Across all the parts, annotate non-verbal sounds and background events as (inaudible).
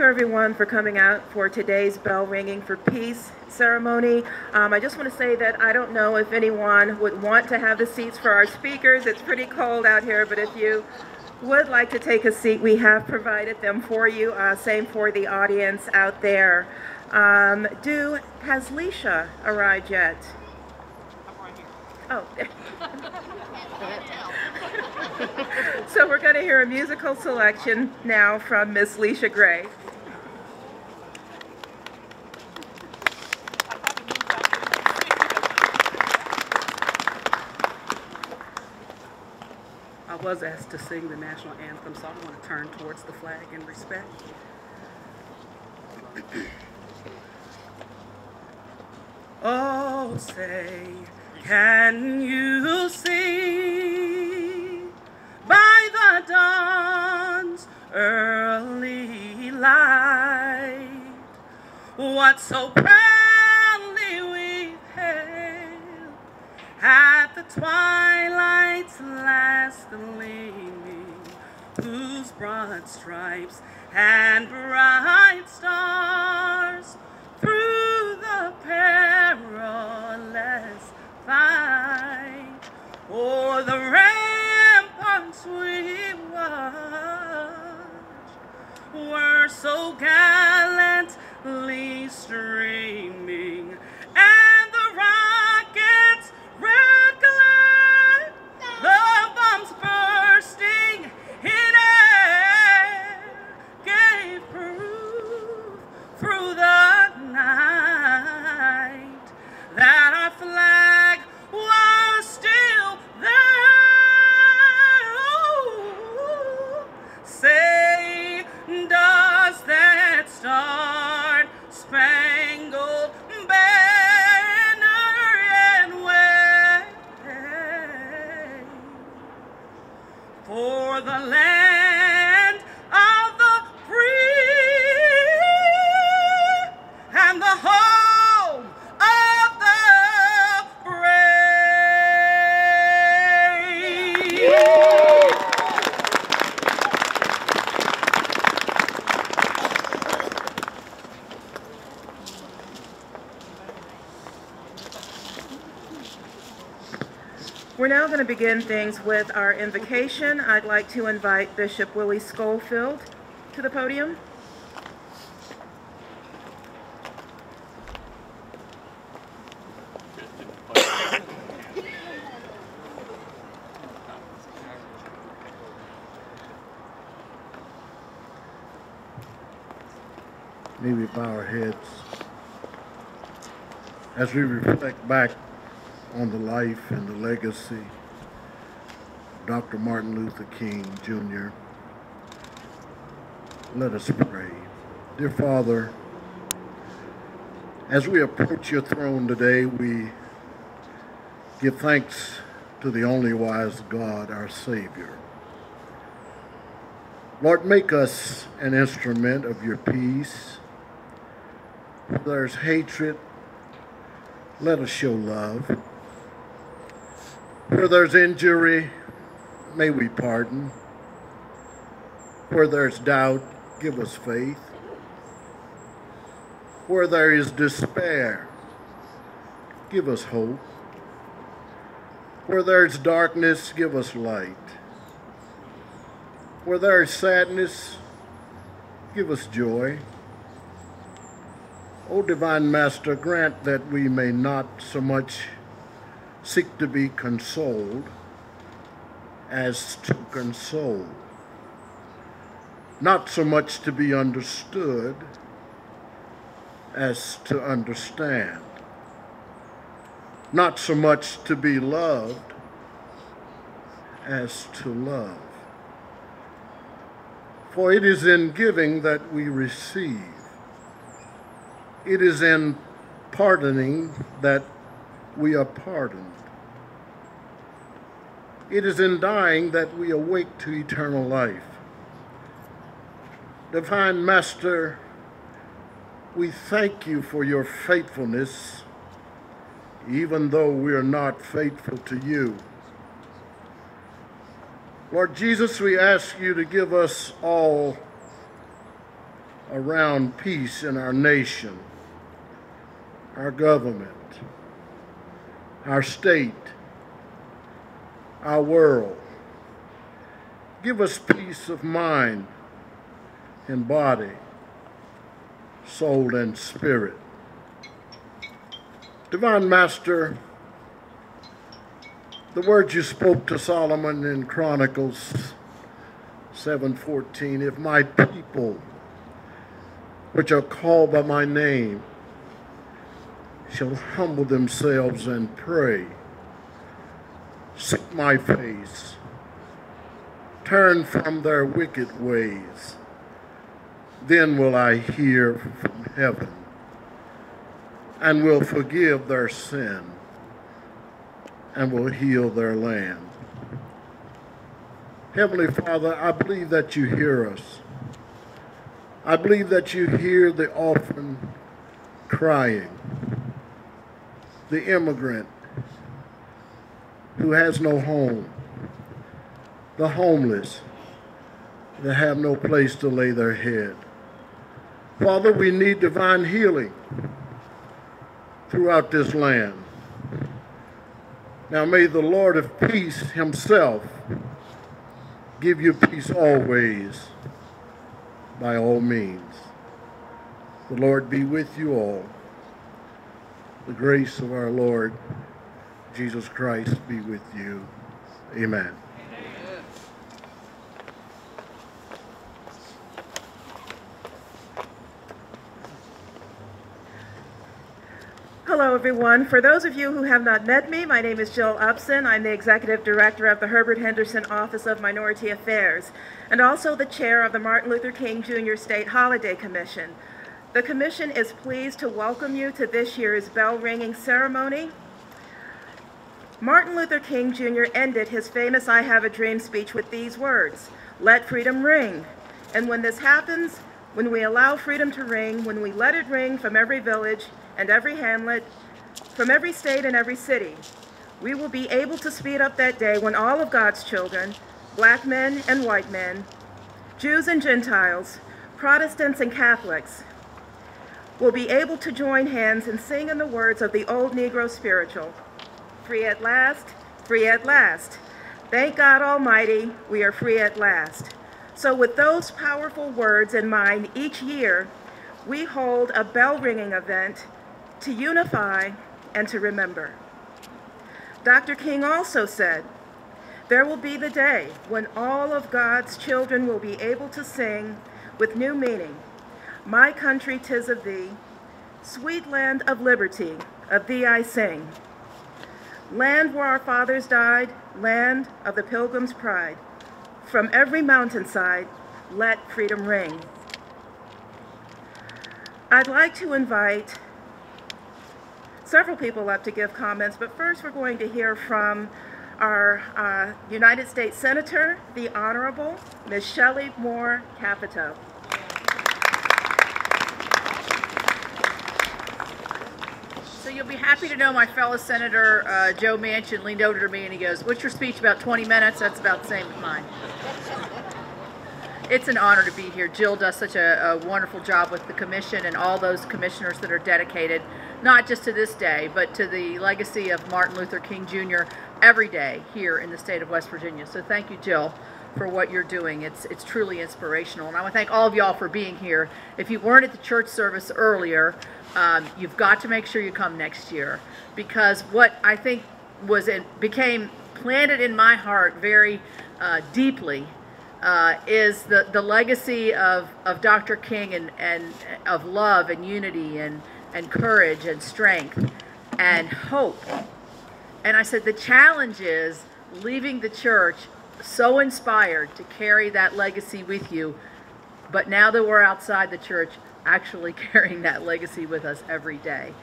You everyone for coming out for today's bell ringing for peace ceremony. Um, I just want to say that I don't know if anyone would want to have the seats for our speakers. It's pretty cold out here, but if you would like to take a seat, we have provided them for you. Uh, same for the audience out there. Um, do, has Leisha arrived yet? Oh. (laughs) so we're going to hear a musical selection now from Miss Leisha Gray. I was asked to sing the national anthem, so I want to turn towards the flag in respect. (clears throat) oh, say, can you see by the dawn's early light what so proudly we hailed at the twilight's last gleaming, whose broad stripes and bright stars through the perilous fight. O'er the ramparts we watched were so gallantly streaming begin things with our invocation. I'd like to invite Bishop Willie Schofield to the podium. May we bow our heads as we reflect back on the life and the legacy Dr. Martin Luther King Jr. Let us pray. Dear Father, as we approach your throne today, we give thanks to the only wise God, our Savior. Lord, make us an instrument of your peace. Where there's hatred, let us show love. Where there's injury, may we pardon. Where there's doubt, give us faith. Where there is despair, give us hope. Where there's darkness, give us light. Where there is sadness, give us joy. O Divine Master, grant that we may not so much seek to be consoled as to console, not so much to be understood as to understand, not so much to be loved as to love. For it is in giving that we receive. It is in pardoning that we are pardoned. It is in dying that we awake to eternal life. Divine Master, we thank you for your faithfulness, even though we are not faithful to you. Lord Jesus, we ask you to give us all around peace in our nation, our government, our state, our world. Give us peace of mind and body, soul, and spirit. Divine Master, the words you spoke to Solomon in Chronicles 7:14, if my people which are called by my name shall humble themselves and pray, seek my face, turn from their wicked ways, then will I hear from heaven and will forgive their sin and will heal their land. Heavenly Father, I believe that you hear us. I believe that you hear the orphan crying, the immigrant who has no home, the homeless that have no place to lay their head. Father, we need divine healing throughout this land. Now may the Lord of peace himself give you peace always, by all means. The Lord be with you all. The grace of our Lord Jesus Christ be with you. Amen. Hello, everyone. For those of you who have not met me, my name is Jill Upson. I'm the Executive Director of the Herbert Henderson Office of Minority Affairs and also the Chair of the Martin Luther King Jr. State Holiday Commission. The Commission is pleased to welcome you to this year's bell ringing ceremony. Martin Luther King Jr. ended his famous I Have a Dream speech with these words Let freedom ring. And when this happens, when we allow freedom to ring, when we let it ring from every village, and every hamlet, from every state and every city. We will be able to speed up that day when all of God's children, black men and white men, Jews and Gentiles, Protestants and Catholics, will be able to join hands and sing in the words of the old Negro spiritual Free at last, free at last. Thank God Almighty, we are free at last. So, with those powerful words in mind, each year we hold a bell ringing event to unify and to remember. Dr. King also said, There will be the day when all of God's children will be able to sing with new meaning, My country, tis of thee, sweet land of liberty, of thee I sing. Land where our fathers died, land of the pilgrim's pride. From every mountainside, let freedom ring. I'd like to invite several people up to give comments, but first we're going to hear from our uh, United States Senator, the Honorable Ms. Shelley Moore Capito. You'll be happy to know my fellow Senator uh, Joe Manchin leaned over to me and he goes, what's your speech, about 20 minutes? That's about the same as mine. It's an honor to be here. Jill does such a, a wonderful job with the commission and all those commissioners that are dedicated not just to this day, but to the legacy of Martin Luther King Jr. every day here in the state of West Virginia. So thank you, Jill, for what you're doing. It's, it's truly inspirational. And I want to thank all of y'all for being here. If you weren't at the church service earlier, um, you've got to make sure you come next year because what I think was it became planted in my heart very uh, deeply uh, is the, the legacy of, of Dr. King and, and of love and unity and and courage and strength and hope. And I said, the challenge is leaving the church so inspired to carry that legacy with you, but now that we're outside the church, actually (laughs) carrying that legacy with us every day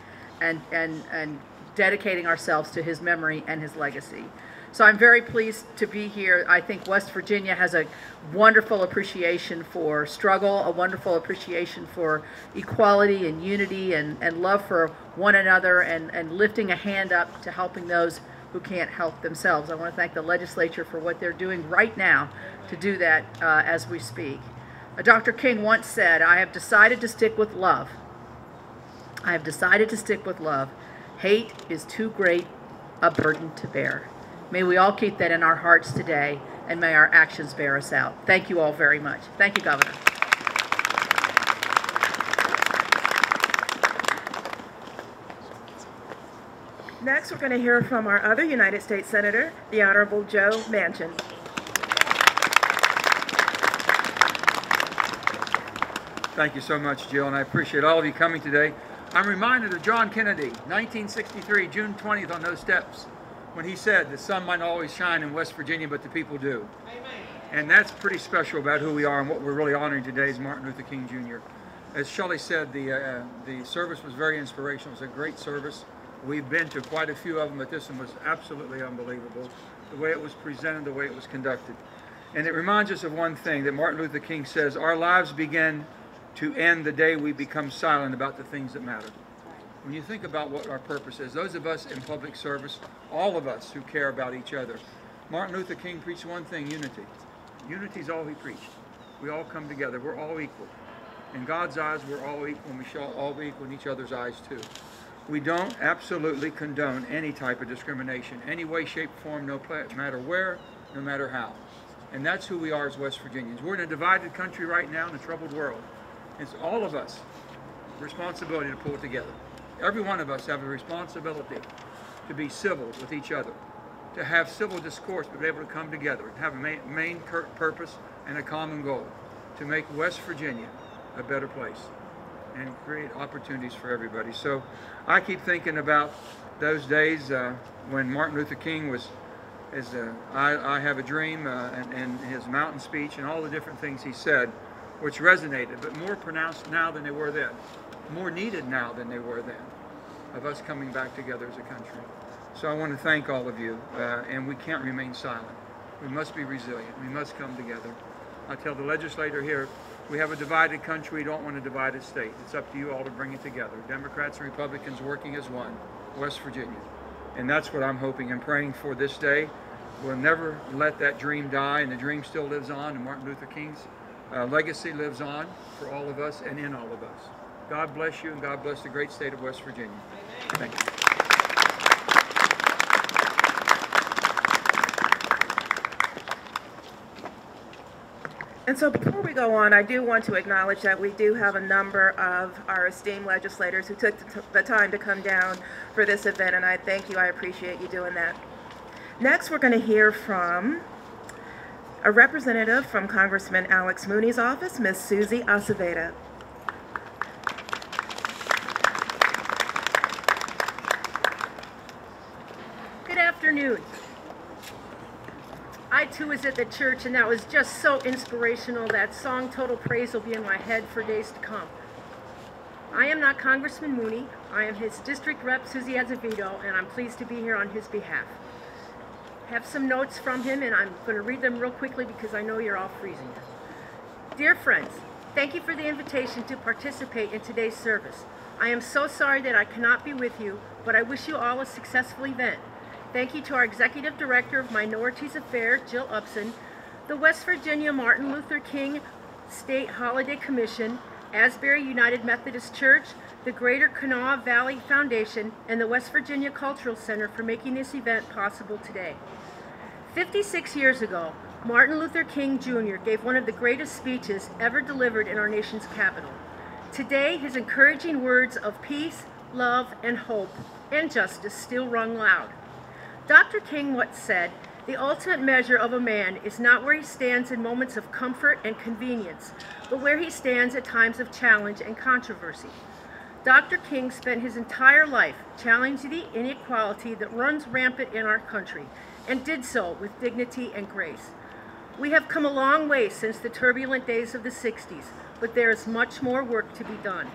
and, and, and dedicating ourselves to his memory and his legacy. So I'm very pleased to be here. I think West Virginia has a wonderful appreciation for struggle, a wonderful appreciation for equality and unity and, and love for one another and, and lifting a hand up to helping those who can't help themselves. I want to thank the legislature for what they're doing right now to do that uh, as we speak. Dr. King once said, I have decided to stick with love. I have decided to stick with love. Hate is too great a burden to bear. May we all keep that in our hearts today, and may our actions bear us out. Thank you all very much. Thank you, Governor. Next, we're going to hear from our other United States Senator, the Honorable Joe Manchin. Thank you so much, Jill, and I appreciate all of you coming today. I'm reminded of John Kennedy, 1963, June 20th, on those steps, when he said, The sun might not always shine in West Virginia, but the people do. Amen. And that's pretty special about who we are and what we're really honoring today is Martin Luther King Jr. As Shelley said, the, uh, the service was very inspirational. It was a great service. We've been to quite a few of them, but this one was absolutely unbelievable. The way it was presented, the way it was conducted. And it reminds us of one thing that Martin Luther King says Our lives begin to end the day we become silent about the things that matter. When you think about what our purpose is, those of us in public service, all of us who care about each other, Martin Luther King preached one thing unity. Unity is all he preached. We all come together, we're all equal. In God's eyes, we're all equal, and we shall all be equal in each other's eyes too. We don't absolutely condone any type of discrimination, any way, shape, form, no matter where, no matter how. And that's who we are as West Virginians. We're in a divided country right now in a troubled world. It's all of us responsibility to pull together. Every one of us have a responsibility to be civil with each other, to have civil discourse, but be able to come together and have a main, main purpose and a common goal to make West Virginia a better place and create opportunities for everybody. So I keep thinking about those days uh, when Martin Luther King was, as uh, I, I, have a dream, uh, and, and, his mountain speech and all the different things he said, which resonated, but more pronounced now than they were then, more needed now than they were then, of us coming back together as a country. So I want to thank all of you, uh, and we can't remain silent. We must be resilient. We must come together. I tell the legislator here, we have a divided country. We don't want a divided state. It's up to you all to bring it together. Democrats and Republicans working as one, West Virginia. And that's what I'm hoping and praying for this day. We'll never let that dream die, and the dream still lives on, and Martin Luther King's uh, legacy lives on for all of us and in all of us. God bless you, and God bless the great state of West Virginia. Thank you. And so before we go on, I do want to acknowledge that we do have a number of our esteemed legislators who took the time to come down for this event, and I thank you. I appreciate you doing that. Next, we're going to hear from a representative from Congressman Alex Mooney's office, Ms. Susie Aceveda. Good afternoon. I too was at the church and that was just so inspirational. That song, Total Praise, will be in my head for days to come. I am not Congressman Mooney. I am his district rep, Susie Azevedo, and I'm pleased to be here on his behalf. Have some notes from him, and I'm going to read them real quickly because I know you're all freezing. Dear friends, thank you for the invitation to participate in today's service. I am so sorry that I cannot be with you, but I wish you all a successful event. Thank you to our Executive Director of Minorities Affairs, Jill Upson, the West Virginia Martin Luther King State Holiday Commission, Asbury United Methodist Church, the Greater Kanawha Valley Foundation, and the West Virginia Cultural Center for making this event possible today. 56 years ago, Martin Luther King Jr. gave one of the greatest speeches ever delivered in our nation's capital. Today, his encouraging words of peace, love, and hope and justice still rung loud. Dr. King once said, the ultimate measure of a man is not where he stands in moments of comfort and convenience, but where he stands at times of challenge and controversy. Dr. King spent his entire life challenging the inequality that runs rampant in our country, and did so with dignity and grace. We have come a long way since the turbulent days of the 60s, but there is much more work to be done.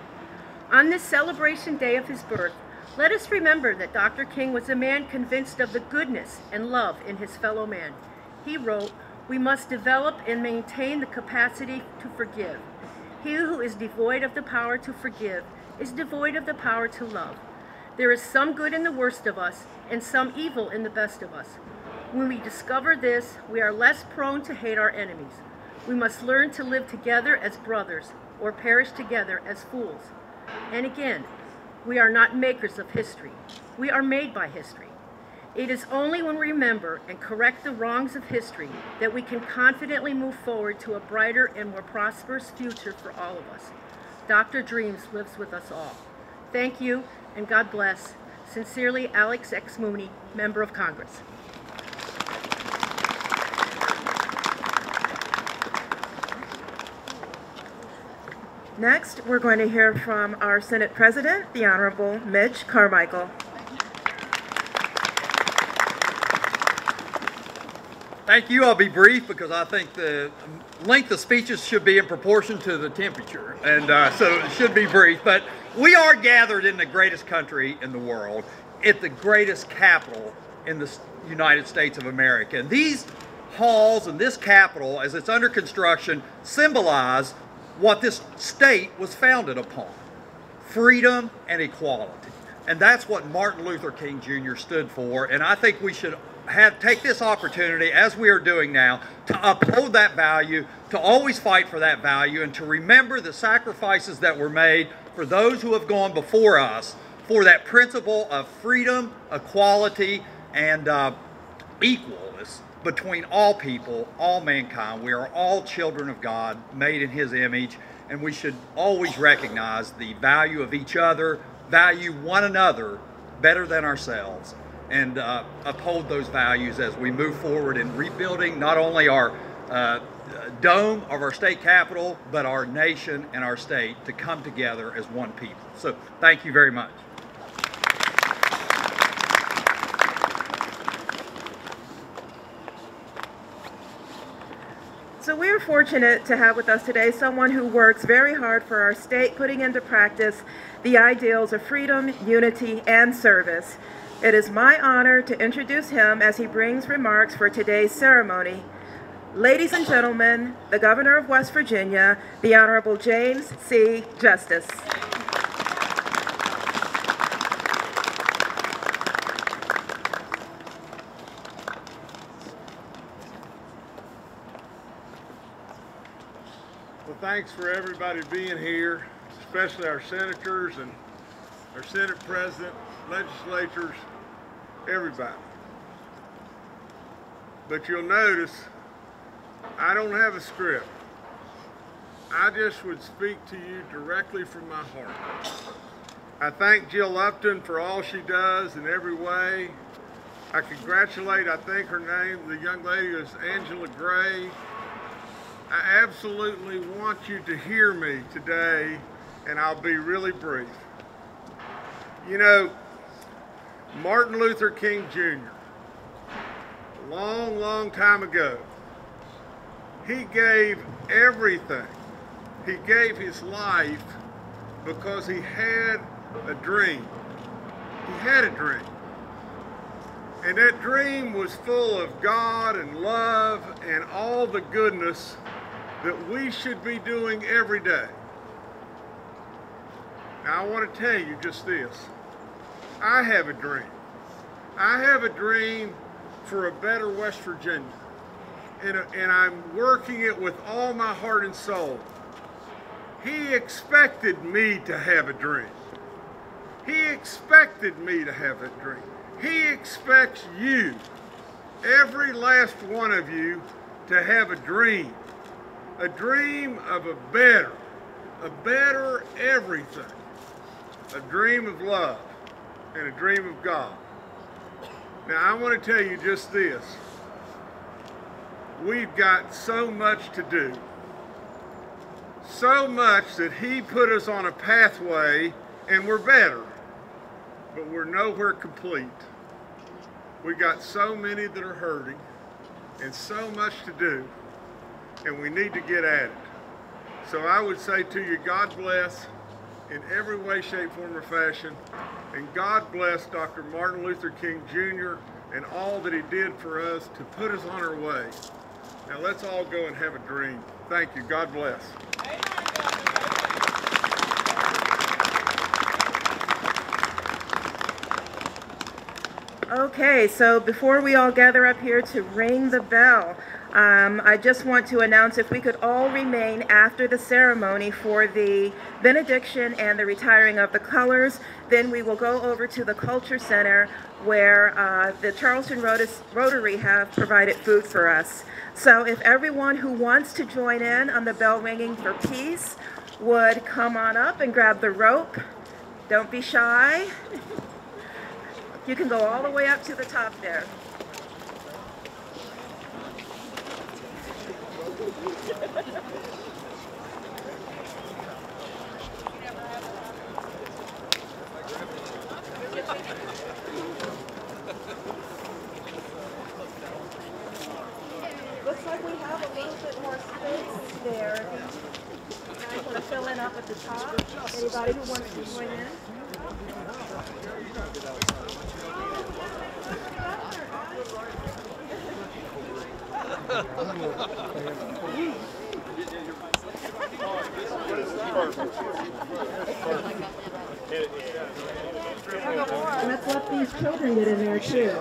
On this celebration day of his birth, let us remember that Dr. King was a man convinced of the goodness and love in his fellow man. He wrote, We must develop and maintain the capacity to forgive. He who is devoid of the power to forgive is devoid of the power to love. There is some good in the worst of us and some evil in the best of us. When we discover this, we are less prone to hate our enemies. We must learn to live together as brothers or perish together as fools. And again, we are not makers of history. We are made by history. It is only when we remember and correct the wrongs of history that we can confidently move forward to a brighter and more prosperous future for all of us. Dr. Dreams lives with us all. Thank you and God bless. Sincerely, Alex X. Mooney, Member of Congress. Next, we're going to hear from our Senate President, the Honorable Mitch Carmichael. Thank you. I'll be brief because I think the length of speeches should be in proportion to the temperature, and uh, so it should be brief. But we are gathered in the greatest country in the world, at the greatest capital in the United States of America. And these halls and this capital, as it's under construction, symbolize what this state was founded upon freedom and equality. And that's what Martin Luther King Jr. stood for. And I think we should have take this opportunity, as we are doing now, to uphold that value, to always fight for that value, and to remember the sacrifices that were made for those who have gone before us for that principle of freedom, equality, and uh, equalness between all people, all mankind. We are all children of God, made in His image, and we should always recognize the value of each other, value one another better than ourselves, and uh, uphold those values as we move forward in rebuilding not only our uh, dome of our state capital, but our nation and our state to come together as one people. So thank you very much. So we are fortunate to have with us today someone who works very hard for our state, putting into practice the ideals of freedom, unity, and service. It is my honor to introduce him as he brings remarks for today's ceremony. Ladies and gentlemen, the Governor of West Virginia, the Honorable James C. Justice. Well, thanks for everybody being here, especially our senators and our Senate President, legislatures, everybody. But you'll notice I don't have a script. I just would speak to you directly from my heart. I thank Jill Upton for all she does in every way. I congratulate, I think her name, the young lady is Angela Gray. I absolutely want you to hear me today, and I'll be really brief. You know, Martin Luther King Jr., a long, long time ago, he gave everything. He gave his life because he had a dream. He had a dream. And that dream was full of God and love and all the goodness that we should be doing every day. Now, I want to tell you just this. I have a dream. I have a dream for a better West Virginia. And, and I'm working it with all my heart and soul. He expected me to have a dream. He expected me to have a dream. He expects you, every last one of you, to have a dream a dream of a better, a better everything, a dream of love, and a dream of God. Now, I want to tell you just this. We've got so much to do. So much that He put us on a pathway and we're better, but we're nowhere complete. We've got so many that are hurting and so much to do and we need to get at it. So I would say to you, God bless in every way, shape, form, or fashion. And God bless Dr. Martin Luther King Jr. and all that he did for us to put us on our way. Now let's all go and have a dream. Thank you. God bless. Okay, so before we all gather up here to ring the bell, um, I just want to announce if we could all remain after the ceremony for the benediction and the retiring of the colors, then we will go over to the Culture Center where uh, the Charleston Rotary have provided food for us. So if everyone who wants to join in on the bell ringing for peace would come on up and grab the rope. Don't be shy. You can go all the way up to the top there. Looks like we have a little bit more space there. Anybody who wants to join in? Let's let these children get in there too.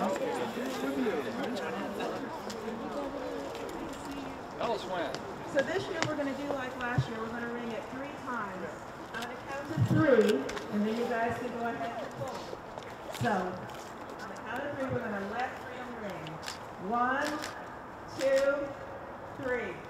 So this year we're gonna do like last year, we're gonna ring it three times. I'm gonna count to three, and then you guys can go ahead and pull. So, on the count of three, we're gonna let them ring. One, two, three.